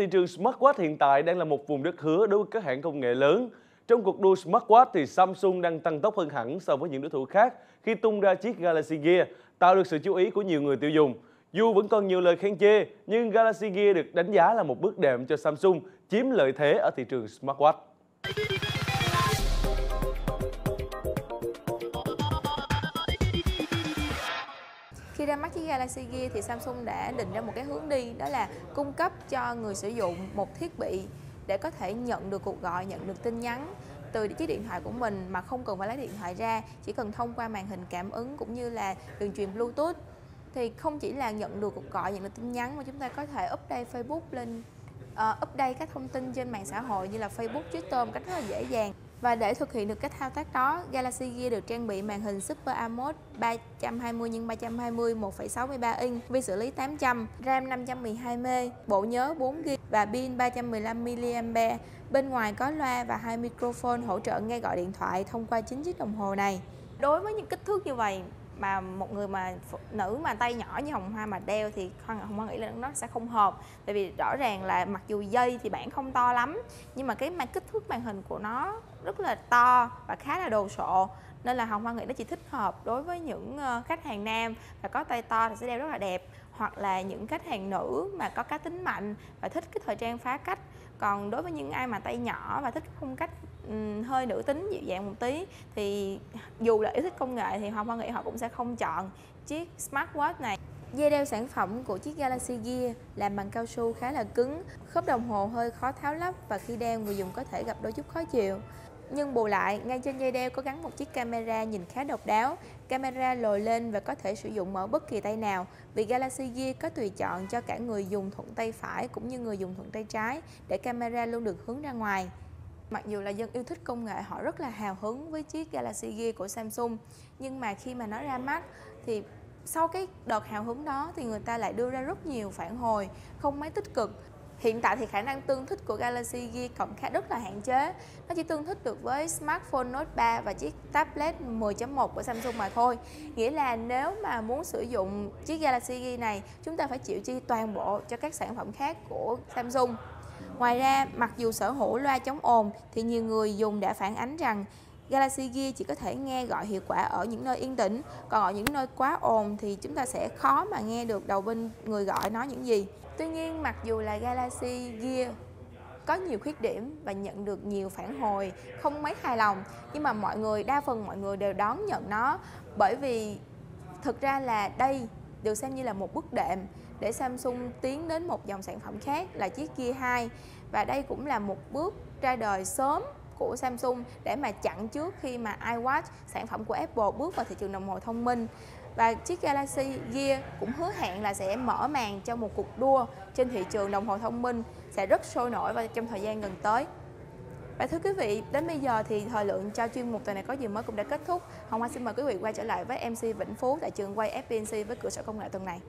thị trường smartwatch hiện tại đang là một vùng đất hứa đối với các hãng công nghệ lớn. Trong cuộc đua smartwatch thì Samsung đang tăng tốc hơn hẳn so với những đối thủ khác khi tung ra chiếc Galaxy Gear, tạo được sự chú ý của nhiều người tiêu dùng. Dù vẫn còn nhiều lời khen chê, nhưng Galaxy Gear được đánh giá là một bước đệm cho Samsung chiếm lợi thế ở thị trường smartwatch. Khi ra mắt chiếc Galaxy Gear thì Samsung đã định ra một cái hướng đi đó là cung cấp cho người sử dụng một thiết bị để có thể nhận được cuộc gọi, nhận được tin nhắn từ chiếc điện thoại của mình mà không cần phải lấy điện thoại ra, chỉ cần thông qua màn hình cảm ứng cũng như là đường truyền Bluetooth thì không chỉ là nhận được cuộc gọi, nhận được tin nhắn mà chúng ta có thể update Facebook lên uh, update các thông tin trên mạng xã hội như là Facebook, Twitter một cách rất là dễ dàng. Và để thực hiện được cái thao tác đó, Galaxy Gear được trang bị màn hình Super AMOLED 320 x 320 1,63 inch, vi xử lý 800, RAM 512M, bộ nhớ 4GB và pin 315 mAh. Bên ngoài có loa và hai microphone hỗ trợ nghe gọi điện thoại thông qua chính chiếc đồng hồ này. Đối với những kích thước như vậy mà một người mà phụ, nữ mà tay nhỏ như hồng hoa mà đeo thì hồng hoa nghĩ là nó sẽ không hợp. Tại vì rõ ràng là mặc dù dây thì bản không to lắm, nhưng mà cái mà kích thước màn hình của nó rất là to và khá là đồ sộ. Nên là hồng hoa nghĩ nó chỉ thích hợp đối với những ờ, khách hàng nam và có tay to thì sẽ đeo rất là đẹp. Hoặc là những khách hàng nữ mà có cá tính mạnh và thích cái thời trang phá cách. Còn đối với những ai mà tay nhỏ và thích phong cách um, hơi nữ tính dịu dàng một tí thì dù là yêu thích công nghệ thì Hoàng Hoa nghĩ họ cũng sẽ không chọn chiếc smartwatch này Dây đeo sản phẩm của chiếc Galaxy Gear làm bằng cao su khá là cứng, khớp đồng hồ hơi khó tháo lắp và khi đeo người dùng có thể gặp đôi chút khó chịu. Nhưng bù lại, ngay trên dây đeo có gắn một chiếc camera nhìn khá độc đáo. Camera lồi lên và có thể sử dụng ở bất kỳ tay nào vì Galaxy Gear có tùy chọn cho cả người dùng thuận tay phải cũng như người dùng thuận tay trái để camera luôn được hướng ra ngoài. Mặc dù là dân yêu thích công nghệ họ rất là hào hứng với chiếc Galaxy Gear của Samsung nhưng mà khi mà nó ra mắt thì sau cái đợt hào hứng đó thì người ta lại đưa ra rất nhiều phản hồi không mấy tích cực Hiện tại thì khả năng tương thích của Galaxy Gear còn khá rất là hạn chế. Nó chỉ tương thích được với smartphone Note 3 và chiếc tablet 10.1 của Samsung mà thôi. Nghĩa là nếu mà muốn sử dụng chiếc Galaxy Gear này, chúng ta phải chịu chi toàn bộ cho các sản phẩm khác của Samsung. Ngoài ra, mặc dù sở hữu loa chống ồn thì nhiều người dùng đã phản ánh rằng Galaxy Gear chỉ có thể nghe gọi hiệu quả ở những nơi yên tĩnh, còn ở những nơi quá ồn thì chúng ta sẽ khó mà nghe được đầu bên người gọi nói những gì. Tuy nhiên, mặc dù là Galaxy Gear có nhiều khuyết điểm và nhận được nhiều phản hồi không mấy hài lòng nhưng mà mọi người đa phần mọi người đều đón nhận nó bởi vì thực ra là đây được xem như là một bước đệm để Samsung tiến đến một dòng sản phẩm khác là chiếc Gear 2 và đây cũng là một bước ra đời sớm của Samsung để mà chặn trước khi mà iWatch, sản phẩm của Apple, bước vào thị trường đồng hồ thông minh và chiếc Galaxy Gear cũng hứa hẹn là sẽ mở màn cho một cuộc đua trên thị trường đồng hồ thông minh, sẽ rất sôi nổi và trong thời gian gần tới. Và thưa quý vị, đến bây giờ thì thời lượng cho chuyên mục tuần này có gì mới cũng đã kết thúc. Hồng Hoa xin mời quý vị quay trở lại với MC Vĩnh Phú tại trường quay FPNC với cửa sổ công nghệ tuần này.